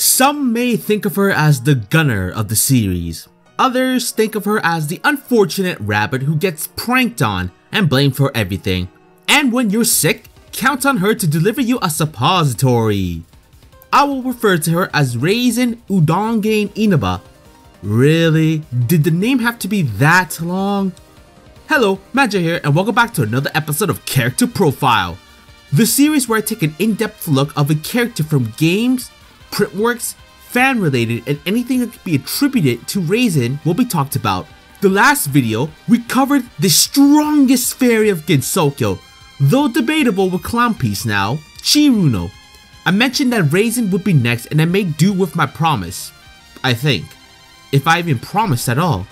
Some may think of her as the gunner of the series. Others think of her as the unfortunate rabbit who gets pranked on and blamed for everything. And when you're sick, count on her to deliver you a suppository. I will refer to her as Reisen Udongein Inaba. Really? Did the name have to be that long? Hello, Magi here and welcome back to another episode of Character Profile. The series where I take an in-depth look of a character from games, printworks, fan related, and anything that could be attributed to Reisen will be talked about. The last video, we covered the strongest fairy of Gensokyo, though debatable with Clown Piece now, Chiruno. I mentioned that Reisen would be next and I made do with my promise. I think. If I even promised at all.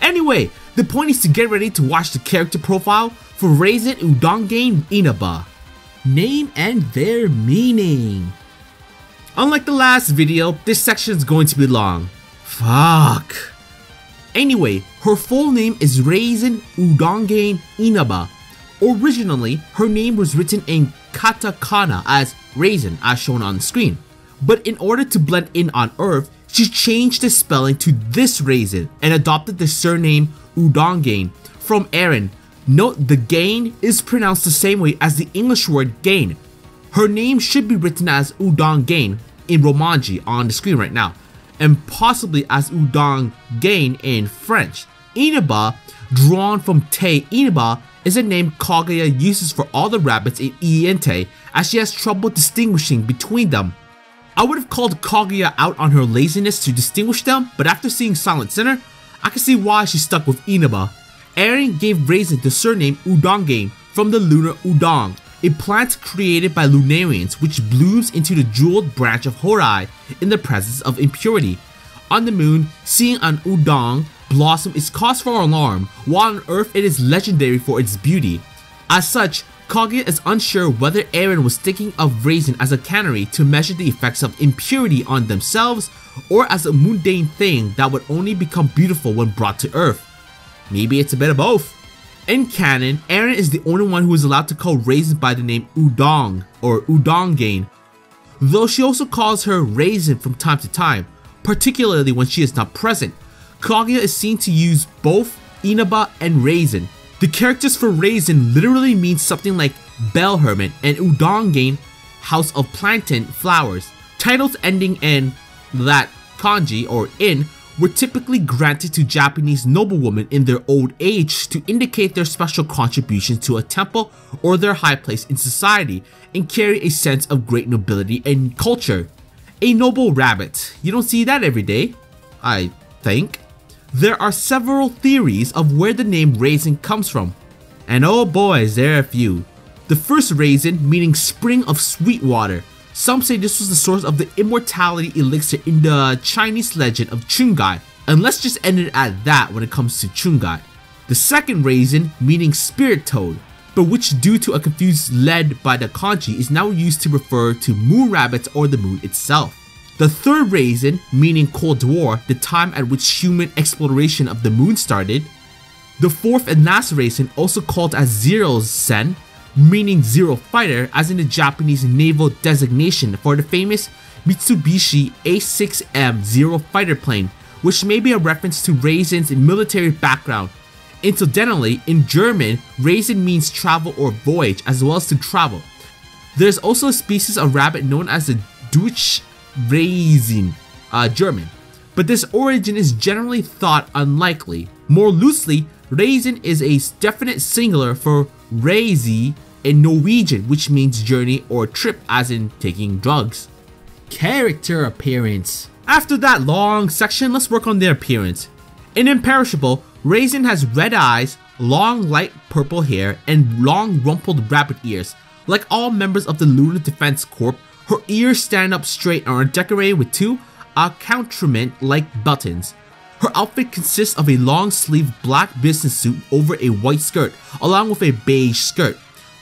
Anyway, the point is to get ready to watch the character profile for Reisen Udon game Inaba. Name and their meaning. Unlike the last video, this section is going to be long. Fuck. Anyway, her full name is Reisen Udongein Inaba. Originally, her name was written in katakana as Reisen as shown on the screen. But in order to blend in on Earth, she changed the spelling to this Reisen and adopted the surname Udongein from Eirin. Note the gain is pronounced the same way as the English word gain. Her name should be written as Udongein in Romanji on the screen right now, and possibly as Udon Gain in French. Inaba, drawn from Te Inaba, is a name Kaguya uses for all the rabbits in Iente as she has trouble distinguishing between them. I would have called Kaguya out on her laziness to distinguish them, but after seeing Silent Sinner, I can see why she stuck with Inaba. Eirin gave Reisen the surname Udongein from the lunar Udong, a plant created by Lunarians which blooms into the jeweled branch of Horai in the presence of impurity. On the moon, seeing an udong blossom is cause for alarm, while on Earth it is legendary for its beauty. As such, Kaguya is unsure whether Eirin was thinking of Reisen as a cannery to measure the effects of impurity on themselves or as a mundane thing that would only become beautiful when brought to Earth. Maybe it's a bit of both. In canon, Eirin is the only one who is allowed to call Reisen by the name Udong or Udongein, though she also calls her Reisen from time to time, particularly when she is not present. Kaguya is seen to use both Inaba and Reisen. The characters for Reisen literally means something like Bell Hermit and Udongein, House of Plantain Flowers. Titles ending in that kanji or in were typically granted to Japanese noblewomen in their old age to indicate their special contributions to a temple or their high place in society and carry a sense of great nobility and culture. A noble rabbit, you don't see that every day, I think. There are several theories of where the name Reisen comes from, and oh boys, there are a few. The first Reisen meaning spring of sweet water, some say this was the source of the immortality elixir in the Chinese legend of Chungai, and let's just end it at that when it comes to Chungai. The second Reisen, meaning spirit toad, but which due to a confused lead by the kanji is now used to refer to moon rabbits or the moon itself. The third Reisen, meaning Cold War, the time at which human exploration of the moon started. The fourth and last Reisen, also called as Zero Sen, meaning Zero Fighter as in the Japanese naval designation for the famous Mitsubishi A6M Zero fighter plane, which may be a reference to Reisen's military background. Incidentally, in German, Reisen means travel or voyage as well as to travel. There's also a species of rabbit known as the Deutsch Raisin, uh, German, but this origin is generally thought unlikely. More loosely, Reisen is a definite singular for Reisi in Norwegian, which means journey or trip as in taking drugs. Character appearance. After that long section, let's work on their appearance. In Imperishable, Reisen has red eyes, long light purple hair, and long rumpled rabbit ears. Like all members of the Lunar Defense Corps, her ears stand up straight and are decorated with two accoutrement-like buttons. Her outfit consists of a long sleeved black business suit over a white skirt, along with a beige skirt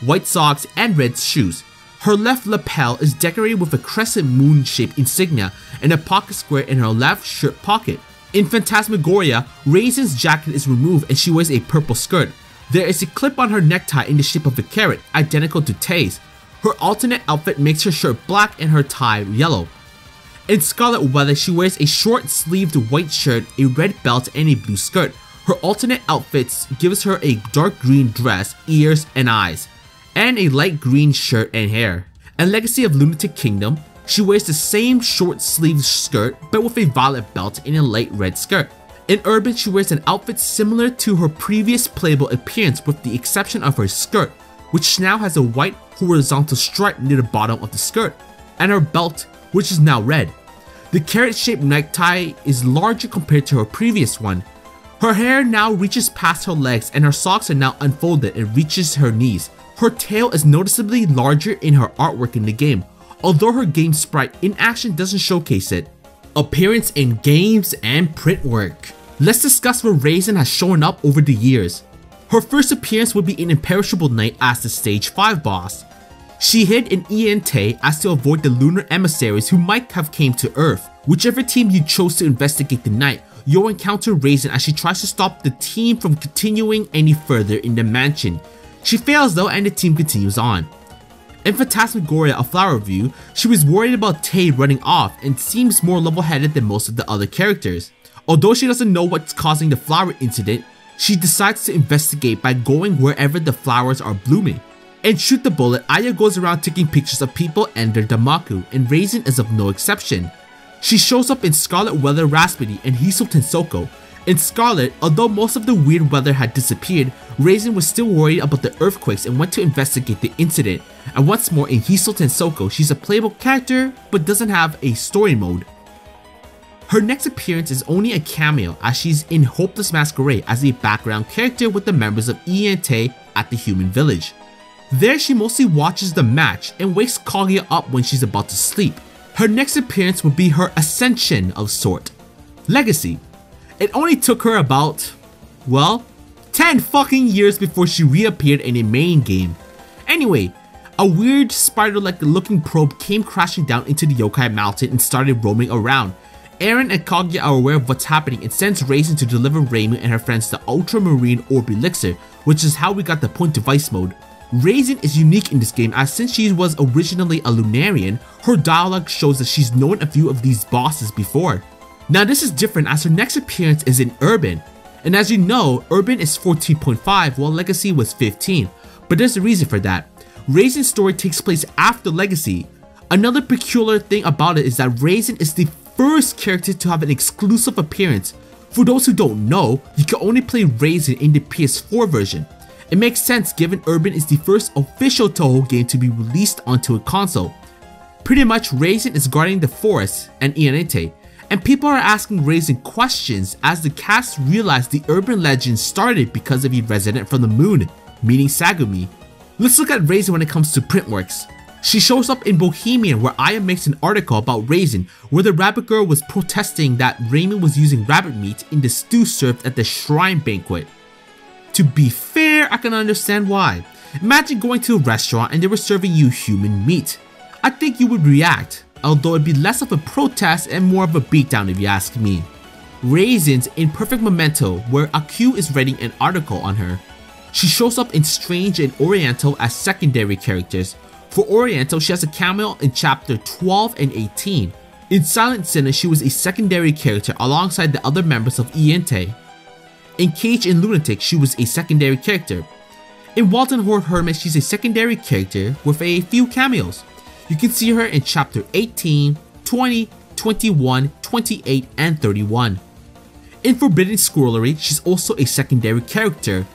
white socks, and red shoes. Her left lapel is decorated with a crescent moon shaped insignia and a pocket square in her left shirt pocket. In Phantasmagoria, Reisen's jacket is removed and she wears a purple skirt. There is a clip on her necktie in the shape of a carrot, identical to Tay's. Her alternate outfit makes her shirt black and her tie yellow. In Scarlet Weather, she wears a short-sleeved white shirt, a red belt, and a blue skirt. Her alternate outfits gives her a dark green dress, ears, and eyes, and a light green shirt and hair. In Legacy of Lunatic Kingdom, she wears the same short-sleeved skirt but with a violet belt and a light red skirt. In Urban, she wears an outfit similar to her previous playable appearance with the exception of her skirt, which now has a white horizontal stripe near the bottom of the skirt, and her belt, which is now red. The carrot-shaped necktie is larger compared to her previous one. Her hair now reaches past her legs and her socks are now unfolded and reaches her knees. Her tail is noticeably larger in her artwork in the game, although her game sprite in action doesn't showcase it appearance in games and print work. Let's discuss where Reisen has shown up over the years. Her first appearance would be in Imperishable Night as the Stage 5 boss. She hid in Iante as to avoid the lunar emissaries who might have came to Earth. Whichever team you chose to investigate the night, you'll encounter Reisen as she tries to stop the team from continuing any further in the mansion. She fails though and the team continues on. In Phantasmagoria A Flower View, she was worried about Tay running off and seems more level-headed than most of the other characters. Although she doesn't know what's causing the flower incident, she decides to investigate by going wherever the flowers are blooming. And shoot the bullet, Aya goes around taking pictures of people and their Danmaku, and Reisen is of no exception. She shows up in Scarlet Weather Rhapsody and Hisou Tensoku, in Scarlet, although most of the weird weather had disappeared, Reisen was still worried about the earthquakes and went to investigate the incident. And once more in Hisou Tensoku, she's a playable character but doesn't have a story mode. Her next appearance is only a cameo as she's in Hopeless Masquerade as a background character with the members of Iante at the human village. There she mostly watches the match and wakes Kaguya up when she's about to sleep. Her next appearance would be her ascension of sort. Legacy, it only took her about, well, 10 fucking years before she reappeared in a main game. Anyway, a weird spider-like looking probe came crashing down into the yokai mountain and started roaming around. Eirin and Kaguya are aware of what's happening and sends Reisen to deliver Reimu and her friends the Ultramarine Orb Elixir, which is how we got the point device mode. Reisen is unique in this game as since she was originally a Lunarian, her dialogue shows that she's known a few of these bosses before. Now this is different as her next appearance is in Urban, and as you know, Urban is 14.5 while Legacy was 15, but there's a reason for that. Reisen's story takes place after Legacy. Another peculiar thing about it is that Reisen is the first character to have an exclusive appearance. For those who don't know, you can only play Reisen in the PS4 version. It makes sense given Urban is the first official Toho game to be released onto a console. Pretty much Reisen is guarding the forest and Ianete, and people are asking Reisen questions as the cast realized the urban legend started because of a resident from the moon, meaning Sagumi. Let's look at Reisen when it comes to printworks. She shows up in Bohemian where Aya makes an article about Reisen where the rabbit girl was protesting that Reimu was using rabbit meat in the stew served at the shrine banquet. To be fair, I can understand why. Imagine going to a restaurant and they were serving you human meat. I think you would react, although it'd be less of a protest and more of a beatdown if you ask me. Reisen's in Perfect Memento where Akyuu is writing an article on her. She shows up in Strange and Oriental as secondary characters. For Oriental, she has a cameo in chapter 12 and 18. In Silent Sinner, she was a secondary character alongside the other members of Iante. In Cage and Lunatic, she was a secondary character. In Wild and Horned Hermit, she's a secondary character with a few cameos. You can see her in chapter 18, 20, 21, 28, and 31. In Forbidden Scrollery, she's also a secondary character.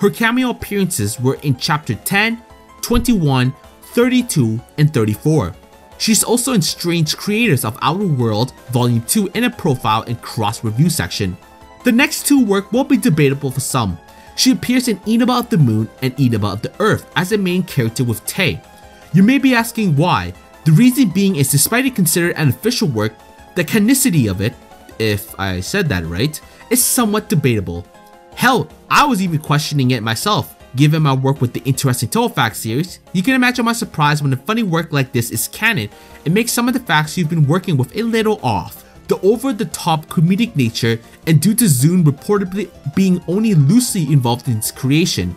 Her cameo appearances were in chapter 10, 21, 32, and 34. She's also in Strange Creators of Outer World Volume 2 in a profile and cross review section. The next two work won't be debatable for some. She appears in Inaba of the Moon and Inaba of the Earth as a main character with Tay, you may be asking why. The reason being is despite it considered an official work, the canonicity of it, if I said that right, is somewhat debatable. Hell, I was even questioning it myself. Given my work with the Interesting Touhou Facts series, you can imagine my surprise when a funny work like this is canon and makes some of the facts you've been working with a little off. The over-the-top comedic nature and due to ZUN reportedly being only loosely involved in its creation,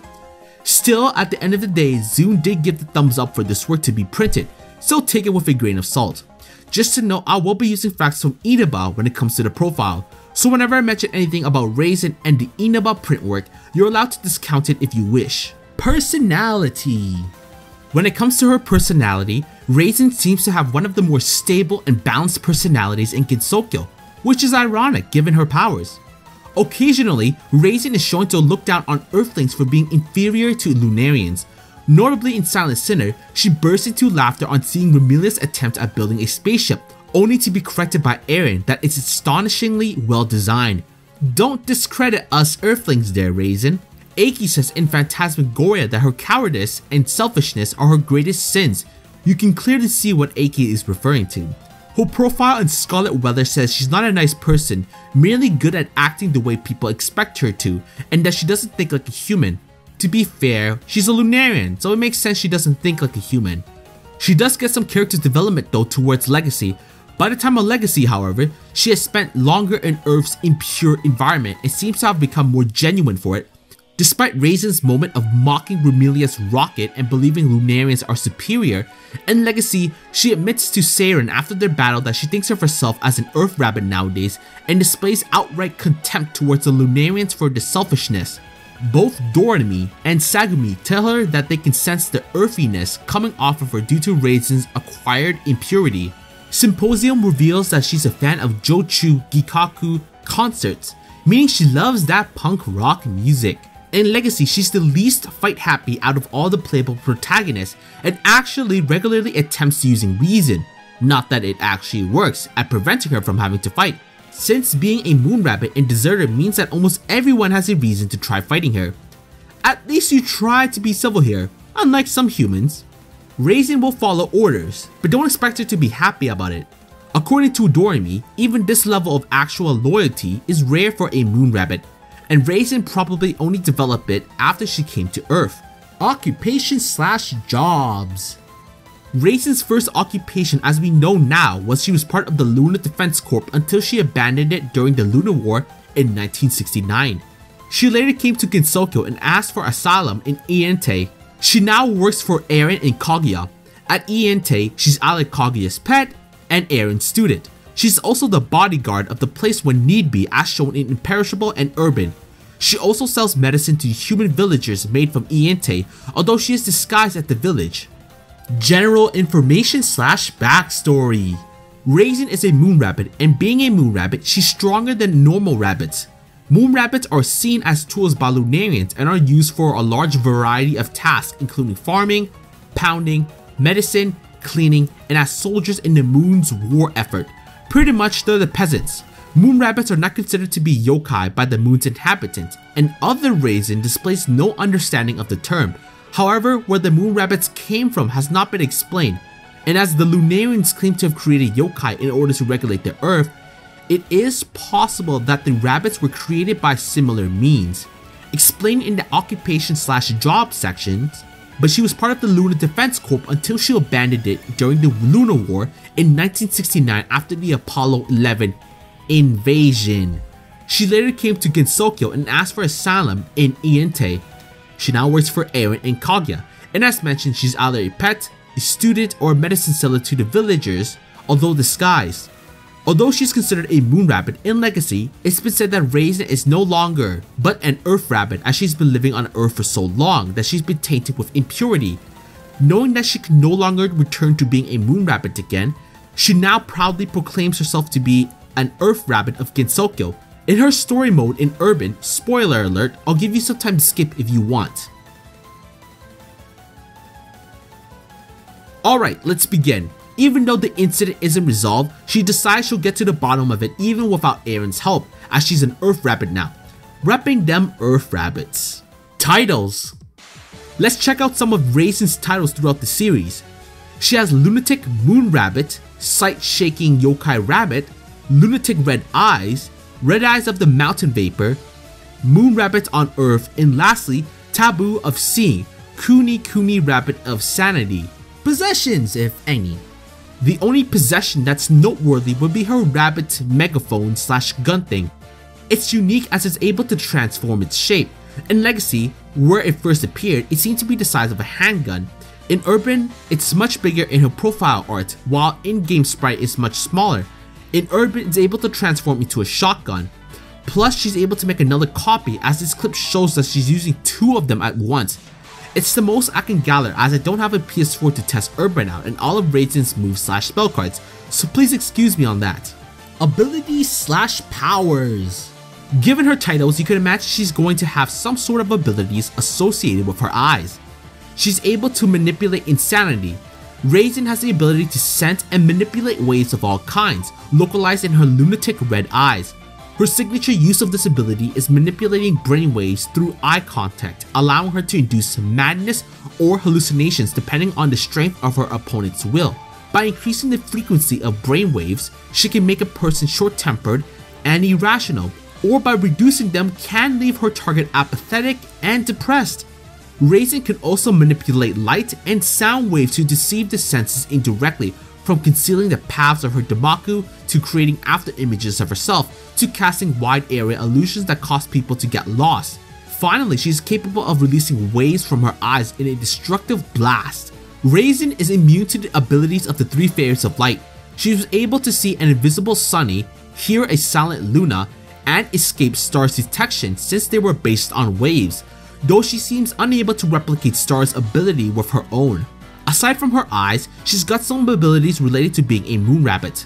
Still, at the end of the day, ZUN did give the thumbs up for this work to be printed, so take it with a grain of salt. Just to note, I will be using facts from Inaba when it comes to the profile, so whenever I mention anything about Reisen and the Inaba print work, you're allowed to discount it if you wish. Personality When it comes to her personality, Reisen seems to have one of the more stable and balanced personalities in Gensokyo, which is ironic given her powers. Occasionally, Reisen is shown to look down on Earthlings for being inferior to Lunarians. Notably in Silent Sinner, she bursts into laughter on seeing Remilia's attempt at building a spaceship, only to be corrected by Eirin that it's astonishingly well designed. Don't discredit us Earthlings there, Reisen. Eiki says in Phantasmagoria that her cowardice and selfishness are her greatest sins. You can clearly see what Eiki is referring to. Her profile in Scarlet Weather says she's not a nice person, merely good at acting the way people expect her to, and that she doesn't think like a human. To be fair, she's a Lunarian, so it makes sense she doesn't think like a human. She does get some character development though towards Legacy, by the time of Legacy, however, she has spent longer in Earth's impure environment and seems to have become more genuine for it. Despite Reisen's moment of mocking Remilia's rocket and believing Lunarians are superior, in Legacy, she admits to Seiran after their battle that she thinks of herself as an Earth Rabbit nowadays and displays outright contempt towards the Lunarians for their selfishness. Both Doremy and Sagumi tell her that they can sense the earthiness coming off of her due to Reisen's acquired impurity. Symposium reveals that she's a fan of Choujuu Gigaku concerts, meaning she loves that punk rock music. In Legacy, she's the least fight happy out of all the playable protagonists and actually regularly attempts using reason. Not that it actually works at preventing her from having to fight, since being a moon rabbit and deserter means that almost everyone has a reason to try fighting her. At least you try to be civil here, unlike some humans. Reisen will follow orders, but don't expect her to be happy about it. According to Doremy, even this level of actual loyalty is rare for a moon rabbit, and Reisen probably only developed it after she came to Earth. Occupation slash jobs. Reisen's first occupation as we know now was she was part of the Lunar Defense Corps until she abandoned it during the Lunar War in 1969. She later came to Gensokyo and asked for asylum in Iente she now works for Eirin and Kaguya. At Iente, she's Alec Kaguya's pet and Eirin's student. She's also the bodyguard of the place when need be as shown in Imperishable and Urban. She also sells medicine to human villagers made from Iente, although she is disguised at the village. General information slash backstory. Reisen is a moon rabbit and being a moon rabbit, she's stronger than normal rabbits. Moon rabbits are seen as tools by Lunarians and are used for a large variety of tasks including farming, pounding, medicine, cleaning, and as soldiers in the moon's war effort. Pretty much they're the peasants. Moon rabbits are not considered to be yokai by the moon's inhabitants, and other Reisen displays no understanding of the term. However, where the moon rabbits came from has not been explained, and as the Lunarians claim to have created yokai in order to regulate the earth, it is possible that the rabbits were created by similar means, explained in the occupation slash job sections, but she was part of the Lunar Defense Corps until she abandoned it during the Lunar War in 1969 after the Apollo 11 invasion. She later came to Gensokyo and asked for asylum in Iente. She now works for Eirin and Kaguya, and as mentioned, she's either a pet, a student, or a medicine seller to the villagers, although disguised. Although she's considered a moon rabbit in Legacy, it's been said that Reisen is no longer but an earth rabbit as she's been living on earth for so long that she's been tainted with impurity. Knowing that she can no longer return to being a moon rabbit again, she now proudly proclaims herself to be an earth rabbit of Gensokyo. In her story mode in Urban, spoiler alert, I'll give you some time to skip if you want. Alright, let's begin. Even though the incident isn't resolved, she decides she'll get to the bottom of it even without Eirin's help, as she's an Earth Rabbit now. Repping them Earth Rabbits. Titles Let's check out some of Reisen's titles throughout the series. She has Lunatic Moon Rabbit, Sight Shaking Yokai Rabbit, Lunatic Red Eyes, Red Eyes of the Mountain Vapor, Moon Rabbit on Earth, and lastly, Taboo of Seeing, Kuni Kuni Rabbit of Sanity. Possessions, if any. The only possession that's noteworthy would be her rabbit megaphone slash gun thing. It's unique as it's able to transform its shape. In Legacy, where it first appeared, it seemed to be the size of a handgun. In Urban, it's much bigger in her profile art, while in-game sprite is much smaller. In Urban, it's able to transform into a shotgun. Plus, she's able to make another copy as this clip shows that she's using two of them at once. It's the most I can gather as I don't have a PS4 to test Urban out and all of Reisen's moves slash spell cards, so please excuse me on that. Abilities slash powers. Given her titles, you can imagine she's going to have some sort of abilities associated with her eyes. She's able to manipulate insanity. Reisen has the ability to sense and manipulate waves of all kinds, localized in her lunatic red eyes. Her signature use of this ability is manipulating brainwaves through eye contact, allowing her to induce madness or hallucinations depending on the strength of her opponent's will. By increasing the frequency of brainwaves, she can make a person short-tempered and irrational, or by reducing them can leave her target apathetic and depressed. Reisen can also manipulate light and sound waves to deceive the senses indirectly, from concealing the paths of her Danmaku to creating after images of herself to casting wide area illusions that cause people to get lost. Finally, she is capable of releasing waves from her eyes in a destructive blast. Reisen is immune to the abilities of the three fairies of light. She was able to see an invisible Sunny, hear a silent Luna, and escape Star's detection since they were based on waves, though she seems unable to replicate Star's ability with her own. Aside from her eyes, she's got some abilities related to being a moon rabbit.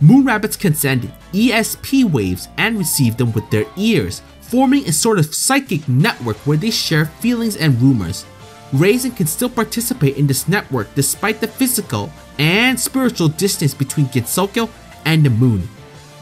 Moon rabbits can send ESP waves and receive them with their ears, forming a sort of psychic network where they share feelings and rumors. Reisen can still participate in this network despite the physical and spiritual distance between Gensokyo and the moon.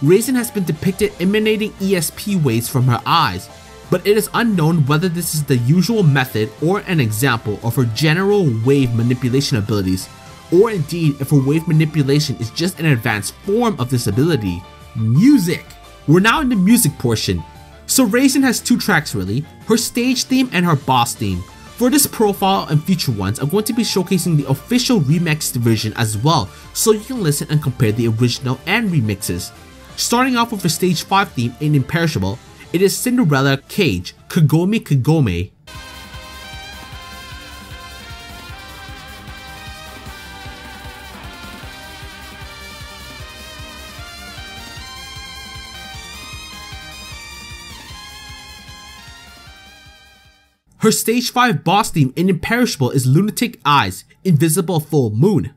Reisen has been depicted emanating ESP waves from her eyes, but it is unknown whether this is the usual method or an example of her general wave manipulation abilities, or indeed if her wave manipulation is just an advanced form of this ability. Music! We're now in the music portion. So Reisen has two tracks really, her stage theme and her boss theme. For this profile and future ones, I'm going to be showcasing the official remixed version as well, so you can listen and compare the original and remixes. Starting off with the stage 5 theme in Imperishable, it is Cinderella Cage, Kagome Kagome. Her stage 5 boss theme in Imperishable is Lunatic Eyes, Invisible Full Moon.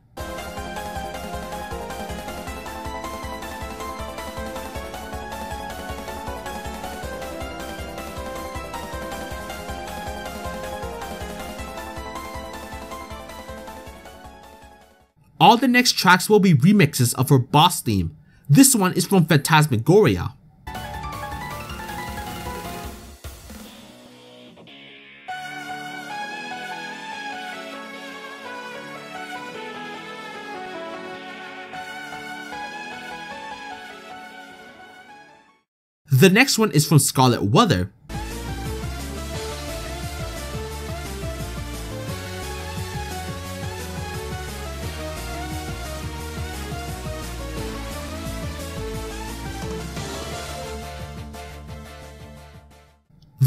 All the next tracks will be remixes of her boss theme. This one is from Phantasmagoria. The next one is from Scarlet Weather.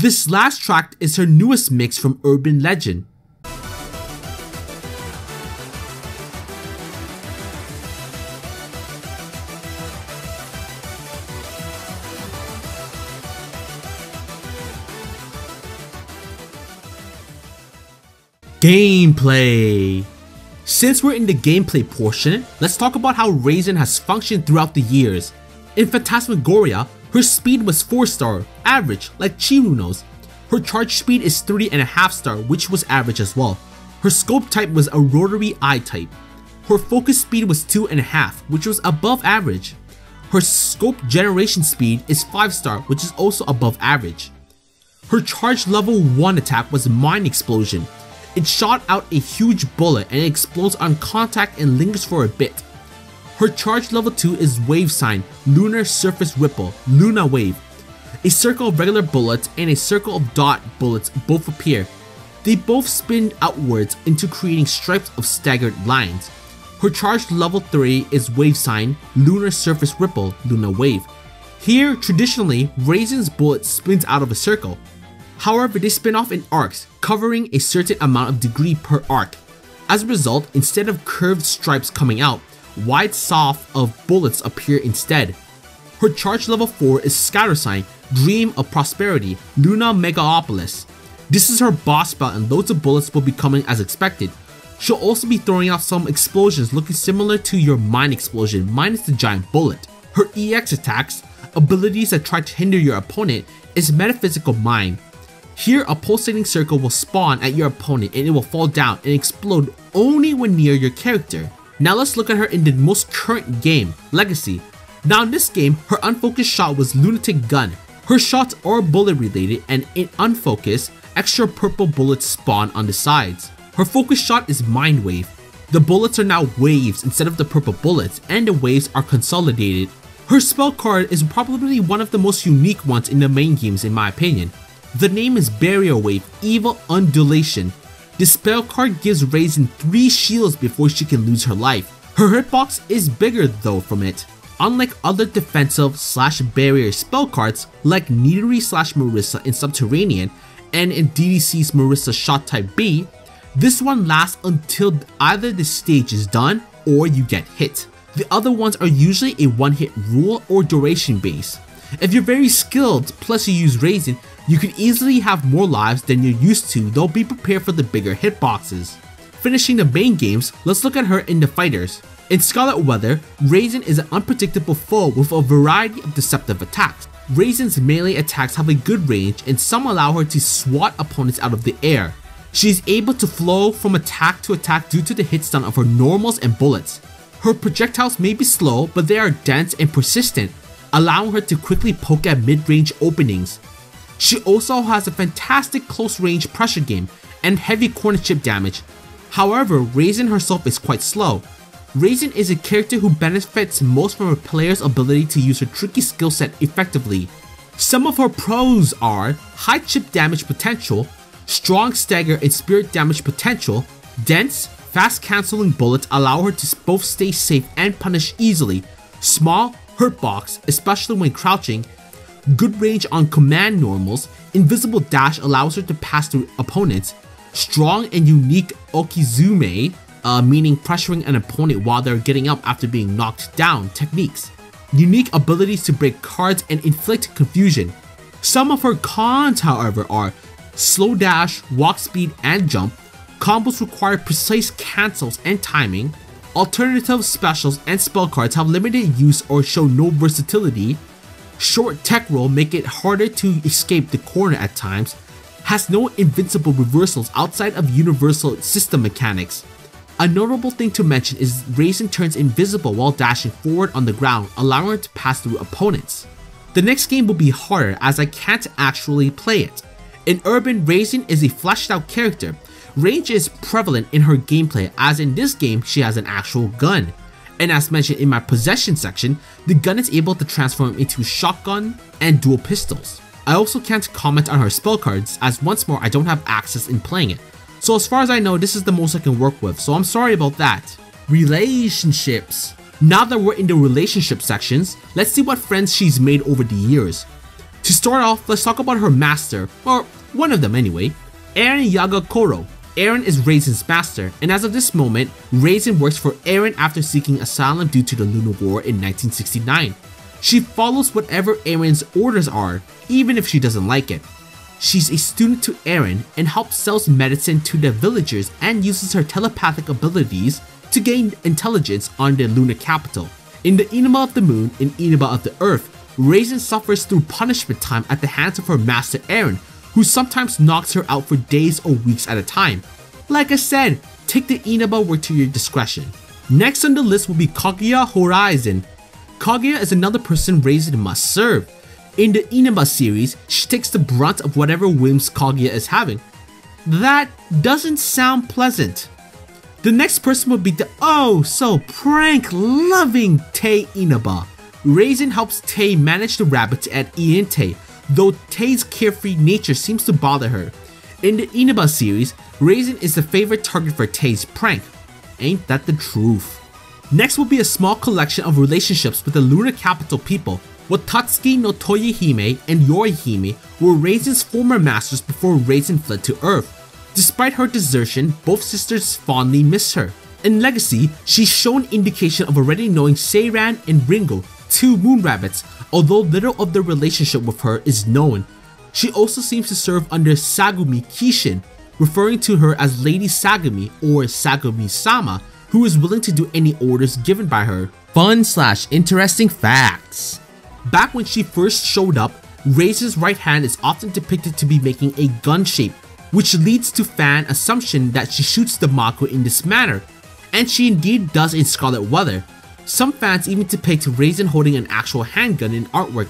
This last track is her newest mix from Urban Legend. Gameplay Since we're in the gameplay portion, let's talk about how Reisen has functioned throughout the years. In Phantasmagoria, her speed was 4 star, average, like Chiruno's. Her charge speed is 3.5 star, which was average as well. Her scope type was a rotary eye type. Her focus speed was 2.5, which was above average. Her scope generation speed is 5 star, which is also above average. Her charge level 1 attack was Mind Explosion. It shot out a huge bullet and it explodes on contact and lingers for a bit. Her charge level 2 is Wave Sign, Lunar Surface Ripple, Luna Wave. A circle of regular bullets and a circle of dot bullets both appear. They both spin outwards into creating stripes of staggered lines. Her charge level 3 is Wave Sign, Lunar Surface Ripple, Luna Wave. Here, traditionally, Reisen's bullet spins out of a circle. However, they spin off in arcs, covering a certain amount of degree per arc. As a result, instead of curved stripes coming out, wide swaths of bullets appear instead. Her charge level 4 is Scatter Sign, Dream of Prosperity, Luna Megaopolis. This is her boss spell and loads of bullets will be coming as expected. She'll also be throwing out some explosions looking similar to your Mind Explosion minus the giant bullet. Her EX attacks, abilities that try to hinder your opponent, is Metaphysical Mind. Here, a pulsating circle will spawn at your opponent and it will fall down and explode only when near your character. Now let's look at her in the most current game, Legacy. Now in this game, her unfocused shot was Lunatic Gun. Her shots are bullet related and in unfocused, extra purple bullets spawn on the sides. Her focus shot is Mind Wave. The bullets are now waves instead of the purple bullets and the waves are consolidated. Her spell card is probably one of the most unique ones in the main games in my opinion. The name is Barrier Wave Evil Undulation. The spell card gives Reisen 3 shields before she can lose her life. Her hitbox is bigger though from it. Unlike other defensive slash barrier spell cards like Nitori slash Marisa in Subterranean, and in DDC's Marisa Shot Type B, this one lasts until either the stage is done or you get hit. The other ones are usually a one hit rule or duration base. If you're very skilled plus you use Reisen, you can easily have more lives than you're used to though be prepared for the bigger hitboxes. Finishing the main games, let's look at her in the fighters. In Scarlet Weather, Reisen is an unpredictable foe with a variety of deceptive attacks. Reisen's melee attacks have a good range and some allow her to swat opponents out of the air. She is able to flow from attack to attack due to the hit stun of her normals and bullets. Her projectiles may be slow but they are dense and persistent, allowing her to quickly poke at mid-range openings. She also has a fantastic close range pressure game and heavy corner chip damage. However, Reisen herself is quite slow, Reisen is a character who benefits most from a player's ability to use her tricky skill set effectively. Some of her pros are high chip damage potential, strong stagger and spirit damage potential, dense, fast cancelling bullets allow her to both stay safe and punish easily, small hurt box, especially when crouching, good range on command normals, invisible dash allows her to pass through opponents, strong and unique Okizeme, uh, meaning pressuring an opponent while they're getting up after being knocked down techniques. Unique abilities to break cards and inflict confusion. Some of her cons, however, are slow dash, walk speed, and jump. Combos require precise cancels and timing. Alternative specials and spell cards have limited use or show no versatility. Short tech roll make it harder to escape the corner at times. Has no invincible reversals outside of universal system mechanics. A notable thing to mention is Reisen turns invisible while dashing forward on the ground, allowing her to pass through opponents. The next game will be harder as I can't actually play it. In Urban, Reisen is a fleshed out character. Range is prevalent in her gameplay as in this game she has an actual gun. And as mentioned in my possession section, the gun is able to transform into shotgun and dual pistols. I also can't comment on her spell cards as once more I don't have access in playing it. So as far as I know, this is the most I can work with, so I'm sorry about that. Relationships. Now that we're in the relationship sections, let's see what friends she's made over the years. To start off, let's talk about her master, or one of them anyway, Eirin Yagokoro. Eirin is Reisen's master, and as of this moment, Reisen works for Eirin after seeking asylum due to the Lunar War in 1969. She follows whatever Eirin's orders are, even if she doesn't like it. She's a student to Eirin and helps sells medicine to the villagers and uses her telepathic abilities to gain intelligence on the lunar capital. In the Inaba of the Moon and Inaba of the Earth, Reisen suffers through punishment time at the hands of her master Eirin, who sometimes knocks her out for days or weeks at a time. Like I said, take the Inaba work to your discretion. Next on the list will be Kaguya Houraisan. Kaguya is another person Reisen must serve. In the Inaba series, she takes the brunt of whatever whims Kaguya is having. That doesn't sound pleasant. The next person would be the oh so prank loving Tei Inaba. Reisen helps Tei manage the rabbits at Iente, though Tei's carefree nature seems to bother her. In the Inaba series, Reisen is the favorite target for Tei's prank. Ain't that the truth? Next will be a small collection of relationships with the lunar capital people Watatsuki no Toyohime and Yorihime were Reisen's former masters before Reisen fled to Earth. Despite her desertion, both sisters fondly miss her. In Legacy, she's shown indication of already knowing Seiran and Ringo, two moon rabbits, although little of their relationship with her is known. She also seems to serve under Sagumi Kishin, referring to her as Lady Sagumi or Sagumi-sama, who is willing to do any orders given by her. Fun slash interesting facts. Back when she first showed up, Reisen's right hand is often depicted to be making a gun shape, which leads to fan assumption that she shoots the danmaku in this manner, and she indeed does in Scarlet Weather. Some fans even depict Reisen holding an actual handgun in artwork.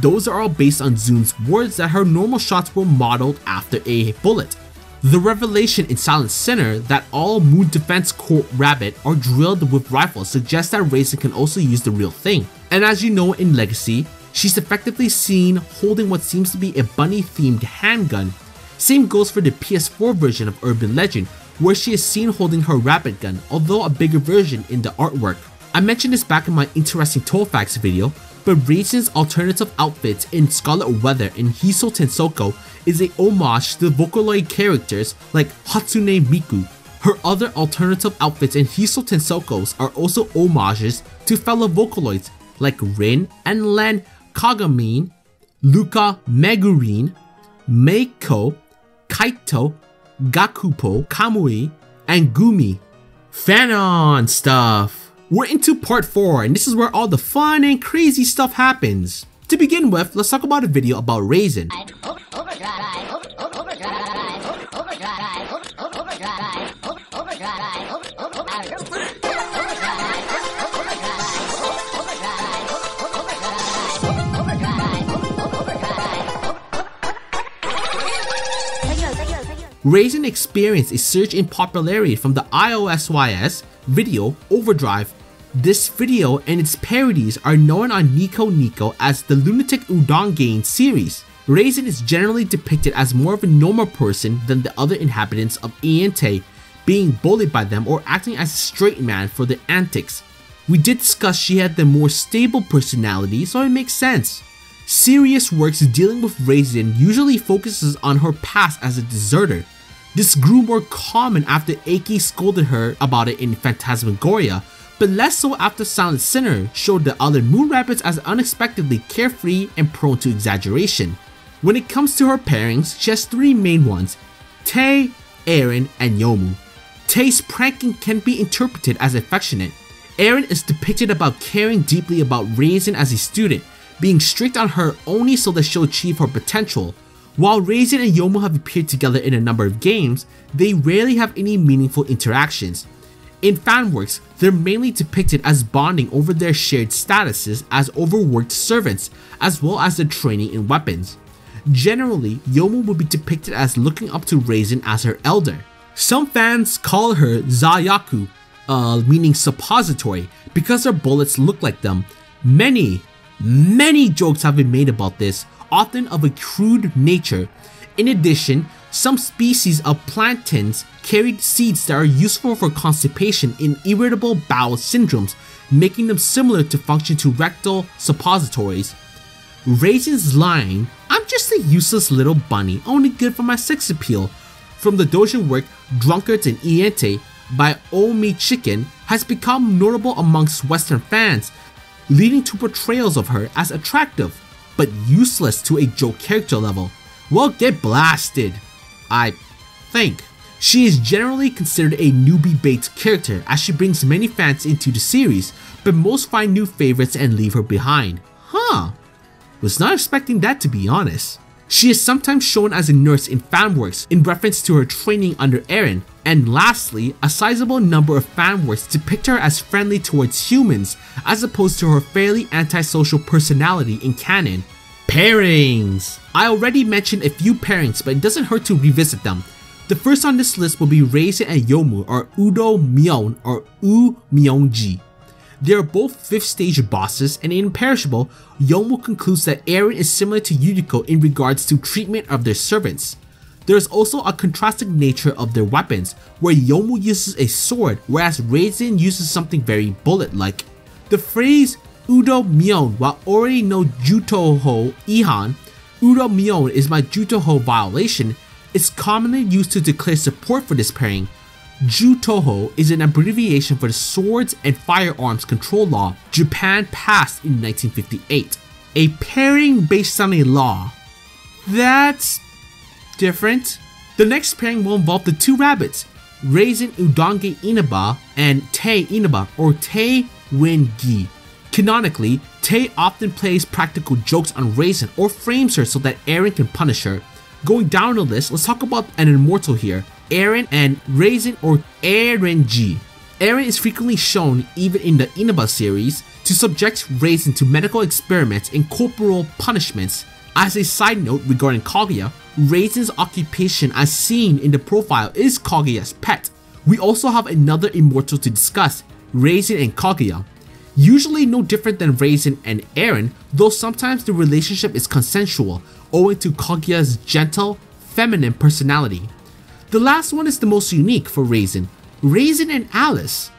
Those are all based on ZUN's words that her normal shots were modeled after a bullet. The revelation in Silent Sinner that all Moon Defense Corps Rabbit are drilled with rifles suggests that Reisen can also use the real thing. And as you know in Legacy, she's effectively seen holding what seems to be a bunny themed handgun. Same goes for the PS4 version of Urban Legend, where she is seen holding her rabbit gun, although a bigger version in the artwork. I mentioned this back in my interesting toy facts video, but Reisen's alternative outfits in Scarlet Weather and Hisou Tensoku is a homage to the Vocaloid characters like Hatsune Miku. Her other alternative outfits in Hisou Tensoku's are also homages to fellow Vocaloids like Rin and Len Kagami, Luka Megurine, Meiko, Kaito, Gakupo, Kamui, and Gumi. Fanon stuff! We're into part 4 and this is where all the fun and crazy stuff happens. To begin with, let's talk about a video about Reisen. Reisen experienced a surge in popularity from the iOSYS video Overdrive. This video and its parodies are known on Nico Nico as the Lunatic Udon Gang series. Reisen is generally depicted as more of a normal person than the other inhabitants of Iante, being bullied by them or acting as a straight man for their antics. We did discuss she had the more stable personality, so it makes sense. Serious works dealing with Reisen usually focuses on her past as a deserter. This grew more common after Eiki scolded her about it in Phantasmagoria, but less so after Silent Sinner showed the other Moon Rabbits as unexpectedly carefree and prone to exaggeration. When it comes to her pairings, she has three main ones, Tei, Eirin, and Youmu. Tei's pranking can be interpreted as affectionate. Eirin is depicted about caring deeply about Reisen as a student, being strict on her only so that she'll achieve her potential. While Reisen and Youmu have appeared together in a number of games, they rarely have any meaningful interactions. In fanworks, they're mainly depicted as bonding over their shared statuses as overworked servants, as well as their training in weapons. Generally, Youmu will be depicted as looking up to Reisen as her elder. Some fans call her Zayaku, uh, meaning suppository, because her bullets look like them. Many, Many jokes have been made about this, often of a crude nature. In addition, some species of plantains carried seeds that are useful for constipation in irritable bowel syndromes, making them similar to function to rectal suppositories. Reisen's line, I'm just a useless little bunny, only good for my sex appeal, from the doujin work Drunkards in Iante by Omi Chicken has become notable amongst Western fans, leading to portrayals of her as attractive, but useless to a joke character level. Well, get blasted, I think. She is generally considered a newbie bait character as she brings many fans into the series, but most find new favorites and leave her behind. Huh, was not expecting that to be honest. She is sometimes shown as a nurse in fanworks in reference to her training under Eirin, and lastly, a sizable number of fanworks depict her as friendly towards humans as opposed to her fairly antisocial personality in canon. Pairings! I already mentioned a few pairings but it doesn't hurt to revisit them. The first on this list will be Reisen and Youmu or Udo Myeon or U Myeonji. They are both 5th stage bosses and in Imperishable, Youmu concludes that Eirin is similar to Yuyuko in regards to treatment of their servants. There is also a contrasting nature of their weapons, where Youmu uses a sword whereas Reisen uses something very bullet-like. The phrase Udo Myeon while already know Jutoho Ihan, Udo Myeon is my Jutoho violation, is commonly used to declare support for this pairing. Ju-Toho is an abbreviation for the Swords and Firearms Control Law Japan passed in 1958, a pairing based on a law. That's different. The next pairing will involve the two rabbits, Reisen Udongein Inaba and Tei Inaba or Tei Win Gi. Canonically, Tewi often plays practical jokes on Reisen or frames her so that Eirin can punish her. Going down the list, let's talk about an immortal here, Eirin and Reisen or Eirin G. Eirin is frequently shown, even in the Inaba series, to subject Reisen to medical experiments and corporal punishments. As a side note regarding Kaguya, Reisen's occupation as seen in the profile is Kaguya's pet. We also have another immortal to discuss, Reisen and Kaguya. Usually no different than Reisen and Eirin, though sometimes the relationship is consensual, owing to Kaguya's gentle, feminine personality. The last one is the most unique for Reisen, Reisen and Alice.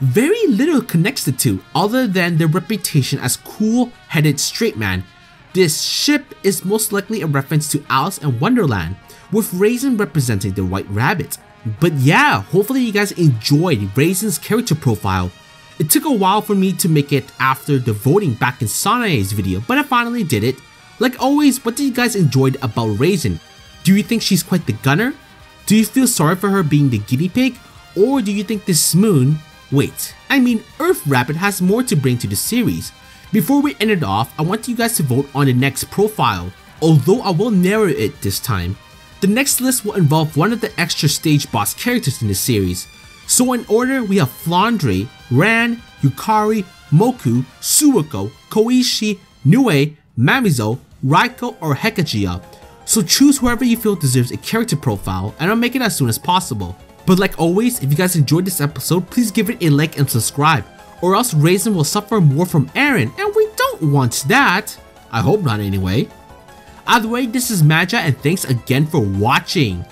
Very little connects the two other than their reputation as cool-headed straight man. This ship is most likely a reference to Alice in Wonderland, with Reisen representing the White Rabbit. But yeah, hopefully you guys enjoyed Reisen's character profile. It took a while for me to make it after the voting back in Sanae's video, but I finally did it. Like always, what did you guys enjoy about Reisen? Do you think she's quite the gunner? Do you feel sorry for her being the guinea pig? Or do you think this moon, wait, I mean Earth Rabbit has more to bring to the series? Before we end it off, I want you guys to vote on the next profile, although I will narrow it this time. The next list will involve one of the extra stage boss characters in the series. So in order, we have Flandre, Ran, Yukari, Mokou, Suwako, Koishi, Nue, Mamizou, Raiko, or Hecatia. So choose whoever you feel deserves a character profile and I'll make it as soon as possible. But like always, if you guys enjoyed this episode, please give it a like and subscribe, or else Reisen will suffer more from Eirin, and we don't want that. I hope not anyway. Either way, this is Magi and thanks again for watching.